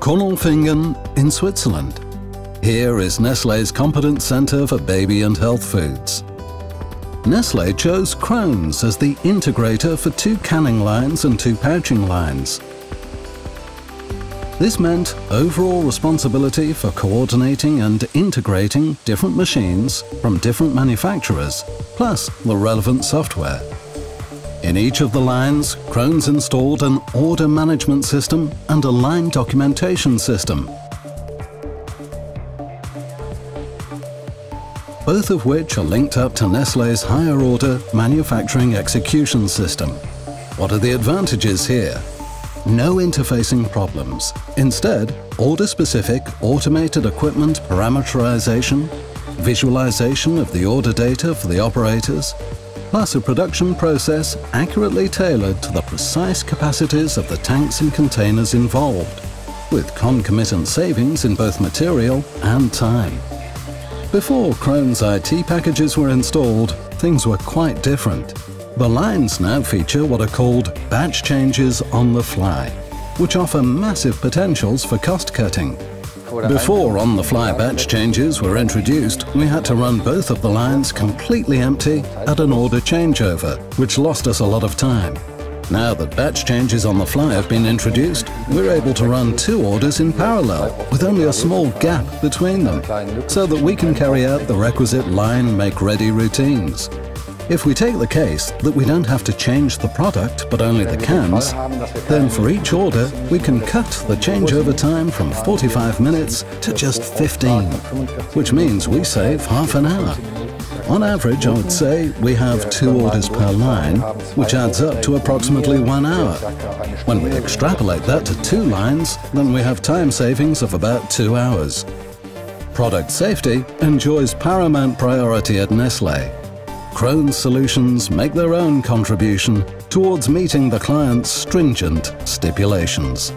Konolfingen in Switzerland. Here is Nestle's Competence Centre for Baby and Health Foods. Nestle chose Krones as the integrator for two canning lines and two pouching lines. This meant overall responsibility for coordinating and integrating different machines from different manufacturers, plus the relevant software. In each of the lines, Krones installed an order management system and a line documentation system. Both of which are linked up to Nestle's higher order manufacturing execution system. What are the advantages here? No interfacing problems. Instead, order-specific automated equipment parameterization, visualization of the order data for the operators, plus a production process accurately tailored to the precise capacities of the tanks and containers involved, with concomitant savings in both material and time. Before Krones IT packages were installed, things were quite different. The lines now feature what are called batch changes on the fly, which offer massive potentials for cost cutting before on-the-fly batch changes were introduced, we had to run both of the lines completely empty at an order changeover, which lost us a lot of time. Now that batch changes on the fly have been introduced, we're able to run two orders in parallel, with only a small gap between them, so that we can carry out the requisite line make-ready routines. If we take the case that we don't have to change the product but only the cans, then for each order we can cut the changeover time from 45 minutes to just 15, which means we save half an hour. On average, I would say we have two orders per line, which adds up to approximately one hour. When we extrapolate that to two lines, then we have time savings of about two hours. Product safety enjoys paramount priority at Nestle. Krones Solutions make their own contribution towards meeting the client's stringent stipulations.